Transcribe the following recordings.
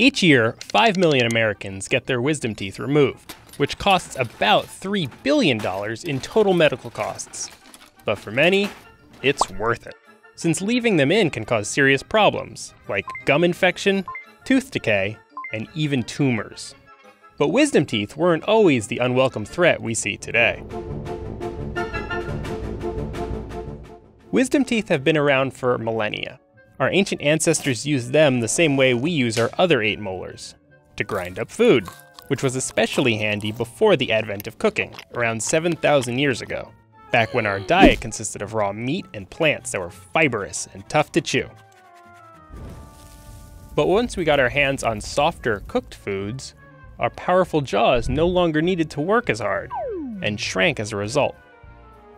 Each year, 5 million Americans get their wisdom teeth removed, which costs about $3 billion in total medical costs. But for many, it's worth it, since leaving them in can cause serious problems, like gum infection, tooth decay, and even tumors. But wisdom teeth weren't always the unwelcome threat we see today. Wisdom teeth have been around for millennia. Our ancient ancestors used them the same way we use our other eight molars to grind up food, which was especially handy before the advent of cooking, around 7,000 years ago, back when our diet consisted of raw meat and plants that were fibrous and tough to chew. But once we got our hands on softer cooked foods, our powerful jaws no longer needed to work as hard and shrank as a result.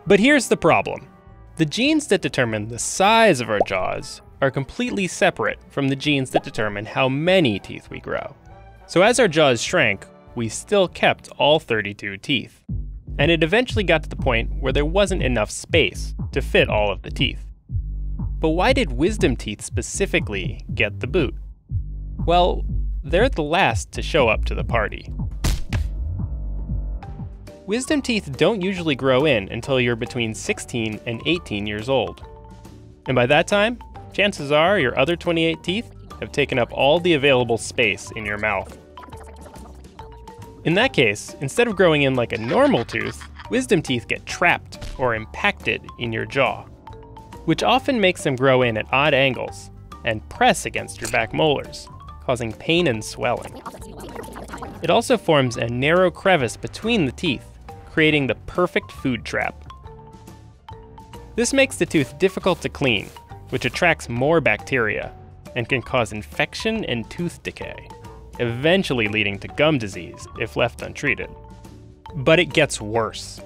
But here's the problem the genes that determine the size of our jaws are completely separate from the genes that determine how many teeth we grow. So as our jaws shrank, we still kept all 32 teeth. And it eventually got to the point where there wasn't enough space to fit all of the teeth. But why did wisdom teeth specifically get the boot? Well, they're the last to show up to the party. Wisdom teeth don't usually grow in until you're between 16 and 18 years old. And by that time, chances are your other 28 teeth have taken up all the available space in your mouth. In that case, instead of growing in like a normal tooth, wisdom teeth get trapped or impacted in your jaw, which often makes them grow in at odd angles and press against your back molars, causing pain and swelling. It also forms a narrow crevice between the teeth, creating the perfect food trap. This makes the tooth difficult to clean, which attracts more bacteria and can cause infection and tooth decay, eventually leading to gum disease if left untreated. But it gets worse.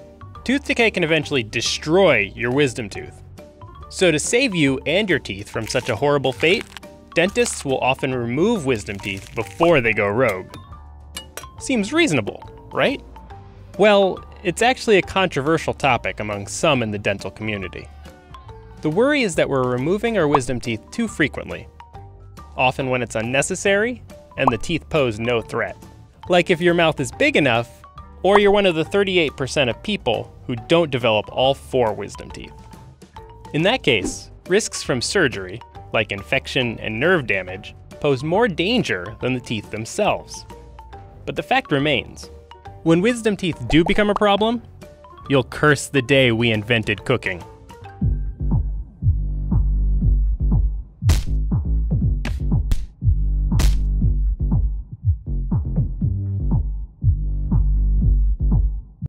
Tooth decay can eventually destroy your wisdom tooth. So, to save you and your teeth from such a horrible fate, dentists will often remove wisdom teeth before they go rogue. Seems reasonable, right? Well, it's actually a controversial topic among some in the dental community. The worry is that we're removing our wisdom teeth too frequently, often when it's unnecessary and the teeth pose no threat. Like if your mouth is big enough, or you're one of the 38% of people who don't develop all four wisdom teeth. In that case, risks from surgery, like infection and nerve damage, pose more danger than the teeth themselves. But the fact remains when wisdom teeth do become a problem, you'll curse the day we invented cooking.